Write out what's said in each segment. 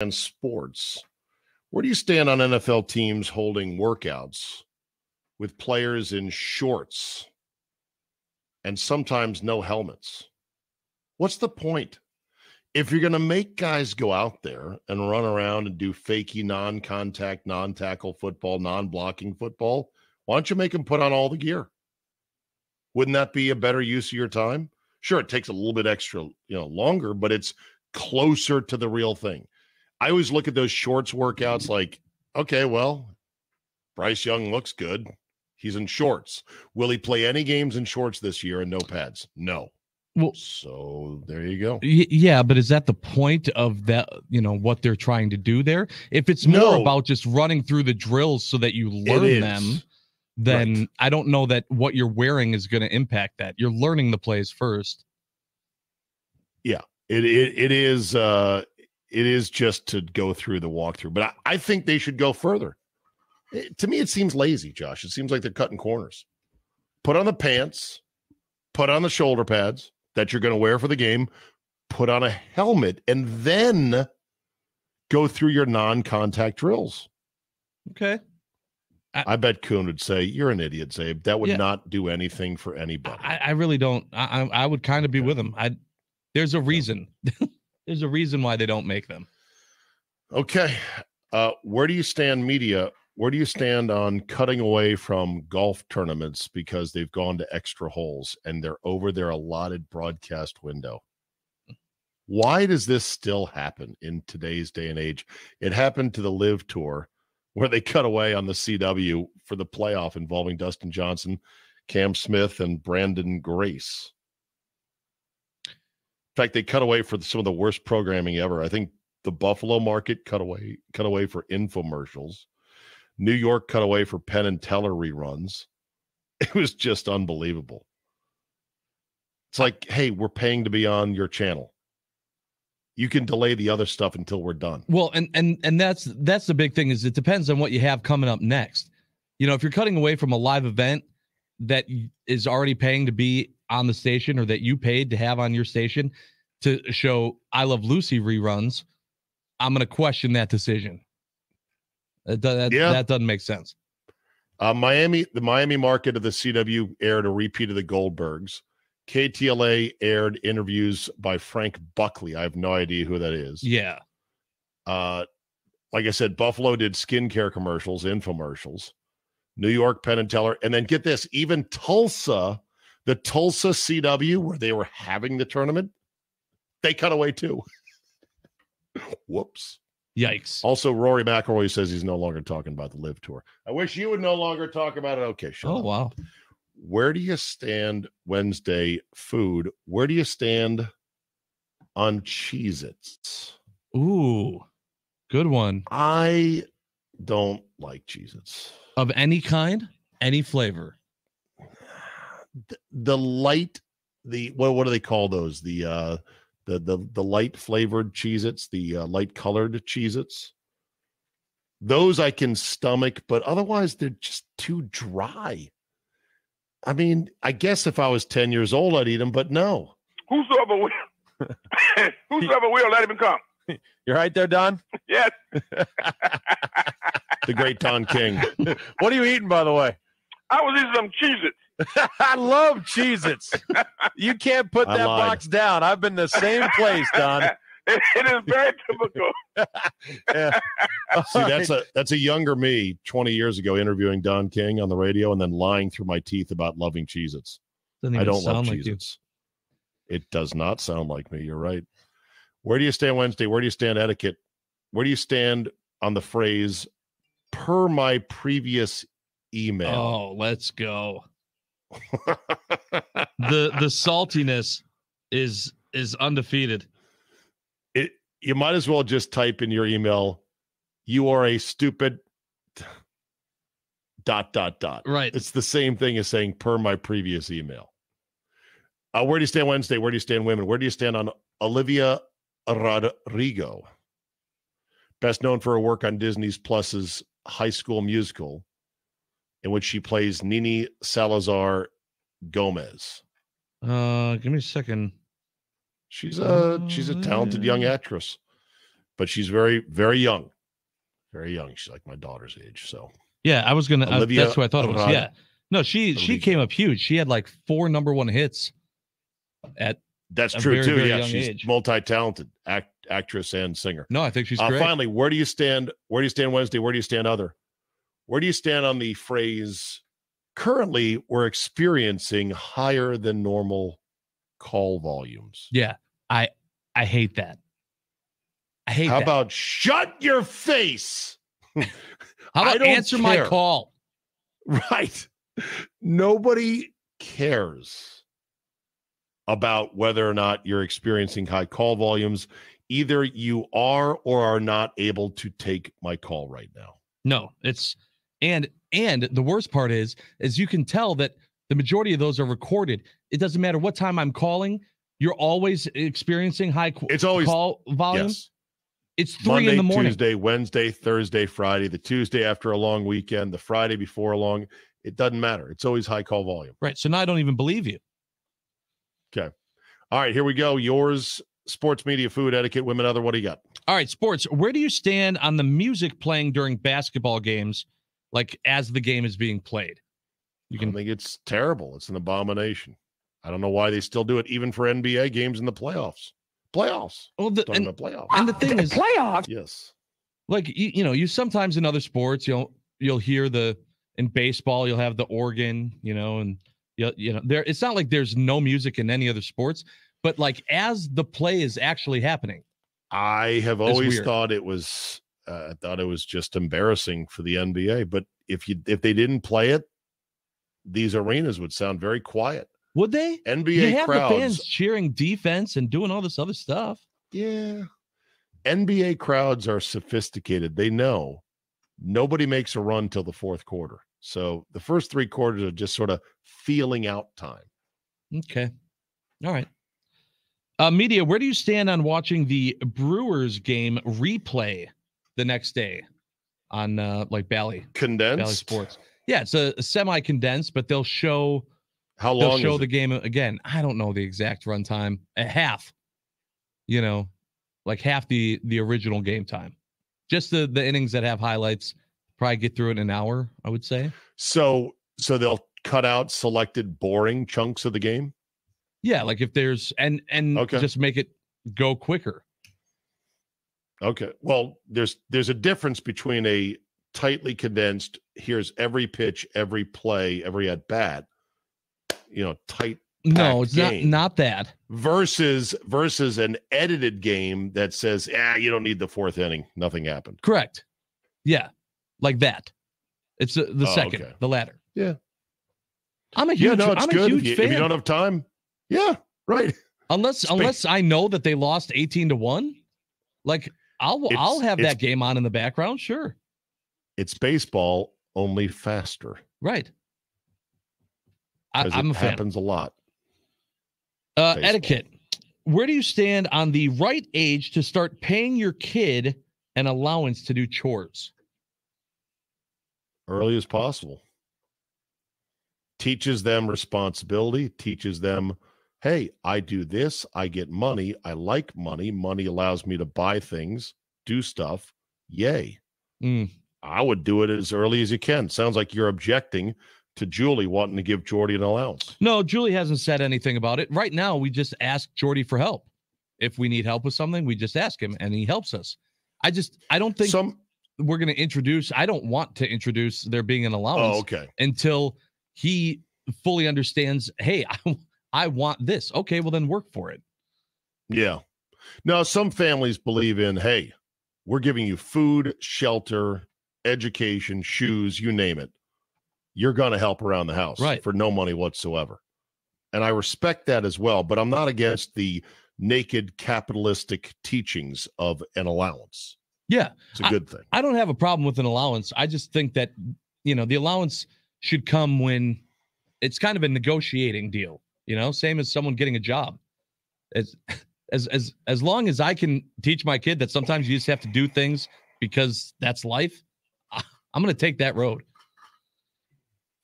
and sports. Where do you stand on NFL teams holding workouts with players in shorts and sometimes no helmets? What's the point? If you're going to make guys go out there and run around and do fakey non contact, non tackle football, non blocking football, why don't you make them put on all the gear? Wouldn't that be a better use of your time? Sure, it takes a little bit extra, you know, longer, but it's closer to the real thing. I always look at those shorts workouts like, okay, well, Bryce Young looks good. He's in shorts. Will he play any games in shorts this year and no pads? No. Well, so there you go. Y- yeah, but is that the point of that? You know what they're trying to do there? If it's more No. about just running through the drills so that you learn them, then Right. I don't know that what you're wearing is going to impact that. You're learning the plays first. Yeah, It it it is uh it is just to go through the walkthrough, but I, I think they should go further. It- to me, it seems lazy, Josh. It seems like they're cutting corners. Put on the pants, put on the shoulder pads that you're going to wear for the game, put on a helmet, and then go through your non-contact drills. Okay. I bet Kuhn would say, "You're an idiot, Zabe. That would Yeah. not do anything for anybody." I, I really don't. I, I I would kind of be with him. I there's a reason. there's a reason why they don't make them. Okay. Uh, where do you stand, media? Where do you stand on cutting away from golf tournaments because they've gone to extra holes and they're over their allotted broadcast window? Why does this still happen in today's day and age? It happened to the LIV Tour where they cut away on the CW for the playoff involving Dustin Johnson, Cam Smith, and Branden Grace. Fact, they cut away for some of the worst programming ever. I think the Buffalo market cut away cut away for infomercials. New York cut away for Penn and Teller reruns. It was just unbelievable. It's like, hey, we're paying to be on your channel. You can delay the other stuff until we're done. Well, and and and that's that's the big thing is it depends on what you have coming up next. You know, if you're cutting away from a live event that is already paying to be on the station or that you paid to have on your station to show I Love Lucy reruns, I'm going to question that decision. That, that, Yeah. that doesn't make sense. Uh, Miami, the Miami market of the CW aired a repeat of the Goldbergs. KTLA aired interviews by Frank Buckley. I have no idea who that is. Yeah. Uh, like I said, Buffalo did skincare commercials, infomercials. New York, Penn and Teller, and then get this: even Tulsa, the Tulsa CW, where they were having the tournament, they cut away too. Whoops. Yikes. Also, Rory McIlroy says he's no longer talking about the LIV Tour. I wish you would no longer talk about it. Okay, shut Oh up. wow. Where do you stand Wednesday food? Where do you stand on Cheez Its? Ooh. Good one. I don't like Cheez Its. Of any kind, any flavor. The, the light, the what what do they call those? The uh the the the light flavored Cheez Its, the uh, light colored Cheez Its. Those I can stomach, but otherwise they're just too dry. I mean, I guess if I was 10 years old, I'd eat them, but no. Whosoever will, whosoever will, let him come. You're right there, Don. Yes, The great Don King. What are you eating, by the way? I was eating some Cheez-Its. I love Cheez-Its. You can't put I that lied. box down. I've been the same place, Don. It, it is very typical. Yeah. See, that's a that's a younger me 20 years ago interviewing Don King on the radio and then lying through my teeth about loving Cheez Its. I don't love sound like Cheez. Its. It does not sound like me. You're right. Where do you stand Wednesday? Where do you stand etiquette? Where do you stand on the phrase per my previous email? Oh, let's go. The the saltiness is is undefeated. it you might as well just type in your email you are a stupid dot dot dot. Right. it's the same thing as saying per my previous email. Uh, where do you stand wednesday? Where do you stand women? Where do you stand on olivia rodrigo? Best known for her work on disney's plus's high school musical in which she plays nini salazar gomez Uh give me a second. She's a she's a talented young Uh, actress. but she's very, very young. Very young. She's like my daughter's age. So Yeah, I was gonna. uh, that's what I thought it was. Yeah, no, she she came up huge. She had like four number one hits at. that's true very, too. very Yeah, she's multi-talented, act, actress and singer. No, I think she's Uh, great. finally, where do you stand? Where do you stand Wednesday? Where do you stand other? Where do you stand on the phrase? Currently, we're experiencing higher than normal call volumes. Yeah, I I hate that. I hate How that. about shut your face? How about don't answer my call? Right. Nobody cares about whether or not you're experiencing high call volumes. Either you are or are not able to take my call right now. No, it's and and the worst part is is you can tell that the majority of those are recorded. It doesn't matter what time I'm calling. You're always experiencing high qu- It's always call volume. yes. It's three Monday, in the morning. Tuesday, Wednesday, Thursday, Friday, the Tuesday after a long weekend, the Friday before a long. It doesn't matter. It's always high call volume. Right. So now I don't even believe you. Okay. All right, here we go. Yours, sports media, food etiquette, women, other. What do you got? All right, sports. Where do you stand on the music playing during basketball games, like as the game is being played? You I can think it's terrible. It's an abomination. I don't know why they still do it, even for NBA games in the playoffs. Playoffs. well, the, Talking and, about playoffs. and the thing is, Playoffs. Yes. like you, you know, you sometimes in other sports, you'll you'll hear the in baseball, you'll have the organ, you know, and you you know, there. It's not like there's no music in any other sports, but like as the play is actually happening, I have always weird. thought it was uh, I thought it was just embarrassing for the NBA, but if you if they didn't play it, these arenas would sound very quiet. would they? NBA you have crowds, the fans cheering defense and doing all this other stuff. yeah. NBA crowds are sophisticated. They know nobody makes a run till the fourth quarter. So the first three quarters are just sort of feeling out time. Okay. All right. Uh, media, where do you stand on watching the Brewers game replay the next day on uh, like Bally Bally Condensed. Sports? Yeah, it's a, semi condensed, but they'll show How they'll long show the it? game again. I don't know the exact runtime. A half, you know, like half the the original game time. Just the the innings that have highlights. Probably get through it in an hour. I would say. So so they'll cut out selected boring chunks of the game. Yeah, like if there's and and Okay. just make it go quicker. Okay. Well, there's there's a difference between a tightly condensed, here's every pitch, every play, every at bat, you know, tight No, it's not not that. versus versus an edited game that says, ah, you don't need the fourth inning. Nothing happened. Correct. Yeah, like that. It's uh, the Oh, second, okay. the latter. Yeah. I'm a huge, Yeah, no, it's I'm good. a If huge you, if you don't have time. Yeah, right. unless unless I know that they lost 18 to one, like I'll I'll have that game on in the background. Sure. It's baseball only faster. Right. I, I'm it a fan. happens a lot. Uh, etiquette. Where do you stand on the right age to start paying your kid an allowance to do chores? early as possible. Teaches them responsibility, teaches them, hey, I do this, I get money, I like money, money allows me to buy things, do stuff. Yay. Mm. I would do it as early as you can. Sounds like you're objecting to Julie wanting to give Jordy an allowance. No, Julie hasn't said anything about it. Right now, we just ask Jordy for help. If we need help with something, we just ask him and he helps us. I just, I don't think Some we're going to introduce, I don't want to introduce there being an allowance oh, okay. until he fully understands, hey, I, I want this. Okay, well, then work for it. Yeah. Now, some families believe in, hey, we're giving you food, shelter, education, shoes, you name it. You're going to help around the house Right. for no money whatsoever. And I respect that as well, but I'm not against the naked capitalistic teachings of an allowance. Yeah. It's a good thing. I don't have a problem with an allowance. I just think that, you know, the allowance should come when it's kind of a negotiating deal, you know, same as someone getting a job. As as as as long as I can teach my kid that sometimes you just have to do things because that's life, I'm going to take that road.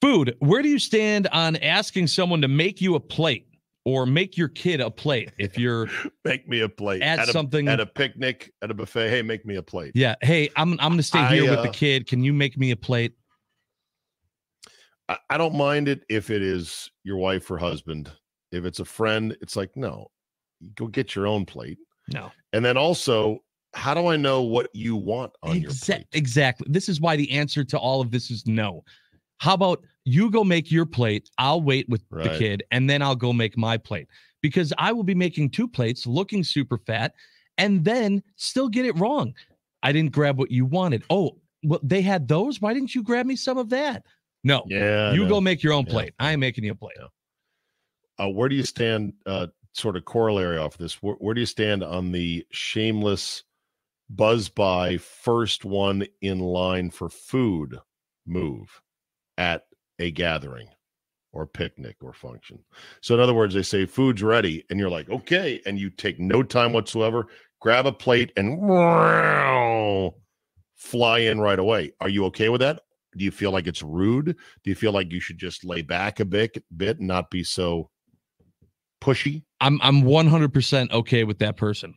Food, where do you stand on asking someone to make you a plate or make your kid a plate if you're Make me a plate at, at, a, something. at a picnic at a buffet. Hey, make me a plate. yeah. Hey, I'm I'm gonna stay I, here with uh, the kid. Can you make me a plate? I, I don't mind it if it is your wife or husband. If it's a friend, it's like no, go get your own plate. No. And then also, how do I know what you want on your plate? exactly. This is why the answer to all of this is no. How about you go make your plate? I'll wait with the kid and then I'll go make my plate because I will be making two plates looking super fat and then still get it wrong. I didn't grab what you wanted. Oh, well, they had those. Why didn't you grab me some of that? No, Yeah, you know. go make your own Yeah. plate. I am making you a plate. uh, where do you stand uh, sort of corollary off this where, where do you stand on the shameless buzz by first one in line for food move at a gathering or picnic or function so in other words they say food's ready and you're like okay and you take no time whatsoever grab a plate and fly in right away are you okay with that do you feel like it's rude do you feel like you should just lay back a bit bit and not be so pushy I'm I'm 100% okay with that person.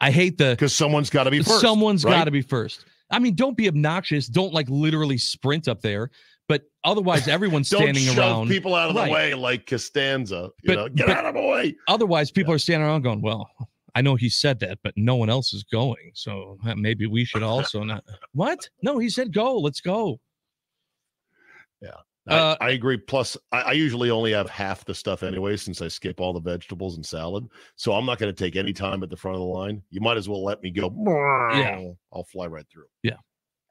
I hate the because someone's got to be first. Someone's right? got to be first. I mean, don't be obnoxious. Don't like literally sprint up there. But otherwise, everyone's standing shove around. people out of Right. the way like Costanza. You But- know, get but- out of the way. Otherwise, people are standing around going, "Well, I know he said that, but no one else is going, so uh, maybe we should also not." What? No, he said go. Let's go. Uh, I, I agree. Plus, I, I usually only have half the stuff anyway, since I skip all the vegetables and salad. So I'm not going to take any time at the front of the line. You might as well let me go. Yeah. I'll fly right through. Yeah.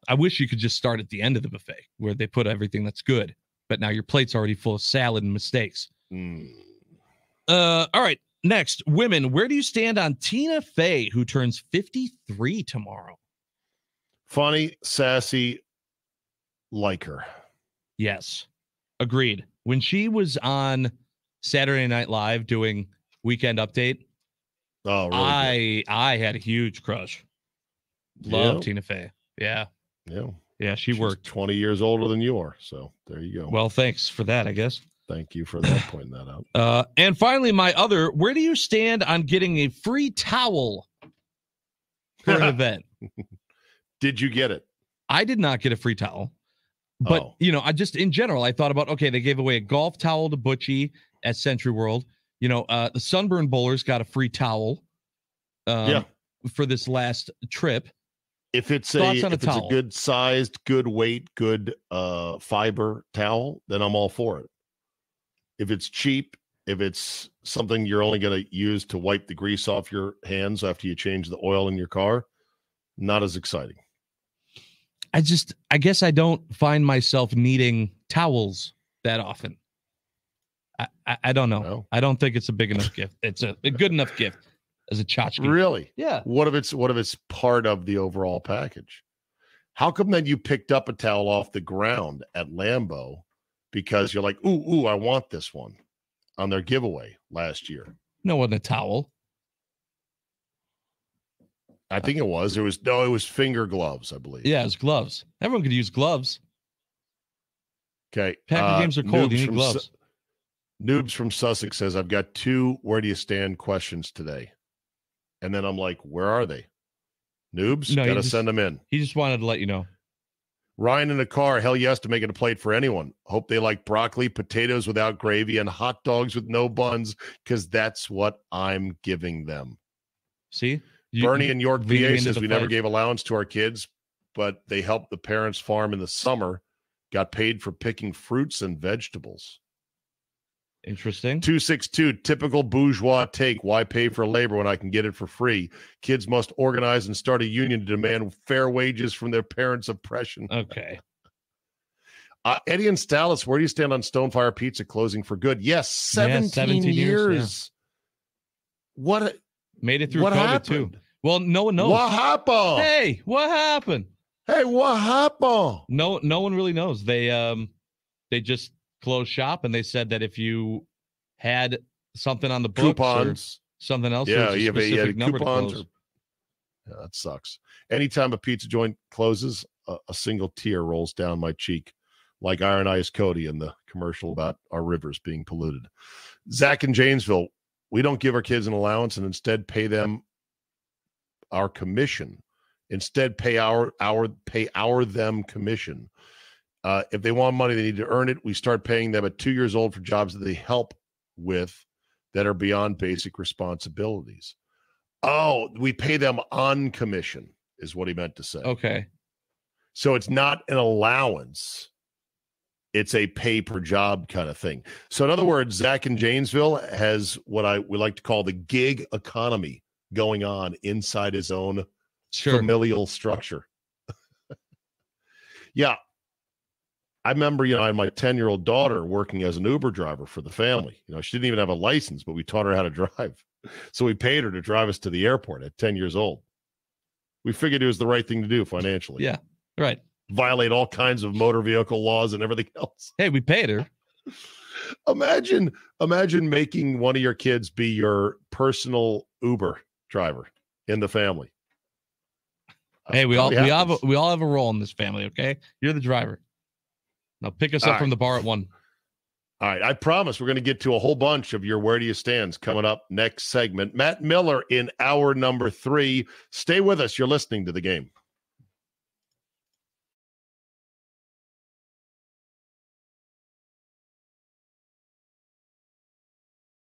I wish you could just start at the end of the buffet where they put everything that's good, but now your plate's already full of salad and mistakes. Mm. Uh, all right. Next, women. Where do you stand on Tina Fey, who turns 53 tomorrow? Funny, sassy, like her. Yes. Agreed. When she was on Saturday Night Live doing weekend update, Oh, really? good. I I had a huge crush. Love Yeah. Tina Fey. Yeah. yeah. Yeah, she She's worked. 20 years older than you are. So there you go. Well, thanks for that, I guess. Thank you for that, pointing that out. Uh, and finally, my other, where do you stand on getting a free towel for an event? Did you get it? I did not get a free towel. But Oh. you know, I just in general, I thought about okay, they gave away a golf towel to Butchie at SentryWorld. You know, uh the Sunburn Bowlers got a free towel um, Yeah. for this last trip. if it's a Thoughts on a if it's a good sized, good weight, good uh fiber towel, then I'm all for it. If it's cheap, if it's something you're only going to use to wipe the grease off your hands after you change the oil in your car, not as exciting. I just I guess I don't find myself needing towels that often. I I, I don't know. No. I don't think it's a big enough gift. It's a, a good enough gift as a tchotchke. Really? Yeah. What if it's what if it's part of the overall package? How come then you picked up a towel off the ground at Lambeau because you're like, ooh, ooh, I want this one on their giveaway last year? No one a towel. I think it was. It was no, it was finger gloves, I believe. Yeah, it's gloves. Everyone could use gloves. Okay. Packer uh, games are cold. You need gloves. Su- Noobs from Sussex says, I've got two where do you stand questions today. And then I'm like, where are they? Noobs, No, gotta just- send them in. He just wanted to let you know. Ryan in the car, hell yes to make it a plate for anyone. Hope they like broccoli, potatoes without gravy, and hot dogs with no buns, because that's what I'm giving them. See, You- Bernie in York, VA says we never gave allowance to our kids, but they helped the parents farm in the summer, got paid for picking fruits and vegetables. Interesting. 262, typical bourgeois take. Why pay for labor when I can get it for free? Kids must organize and start a union to demand fair wages from their parents' oppression. Okay. Uh, Eddie and Stallis, where do you stand on Stonefire Pizza closing for good? Yes, 17, 17 years, years. What a- Made it through what COVID happened? too. Well, no one knows. What happened? Hey. What happened? Hey, what happened? No, no one really knows. They um, they just closed shop and they said that if you had something on the books or Coupons. something else, Yeah, you have a- you specific had number to coupons close. Yeah, that sucks. Anytime a pizza joint closes, a, a single tear rolls down my cheek, like Iron Eyes Cody in the commercial about our rivers being polluted. Zach in Janesville, we don't give our kids an allowance and instead pay them our commission. Instead, pay our our pay our them commission. Uh, if they want money, they need to earn it. We start paying them at two years old for jobs that they help with that are beyond basic responsibilities. Oh, we pay them on commission, is what he meant to say. Okay. So it's not an allowance. It's a pay per job kind of thing. So in other words, Zach in Janesville has what I we like to call the gig economy going on inside his own Sure. familial structure. yeah. I remember, you know, I had my 10 year old daughter working as an Uber driver for the family. You know, she didn't even have a license, but we taught her how to drive. So we paid her to drive us to the airport at 10 years old. We figured it was the right thing to do financially. Yeah. Right. Violate all kinds of motor vehicle laws and everything else. Hey, we paid her. Imagine, imagine making one of your kids be your personal Uber driver in the family. Hey, we all we all have a, we all have a role in this family. Okay, you're the driver. Now pick us All up from the bar at one. All right, I promise we're going to get to a whole bunch of your where do you stands coming up next segment. Matt Miller in hour number three. Stay with us. You're listening to the game.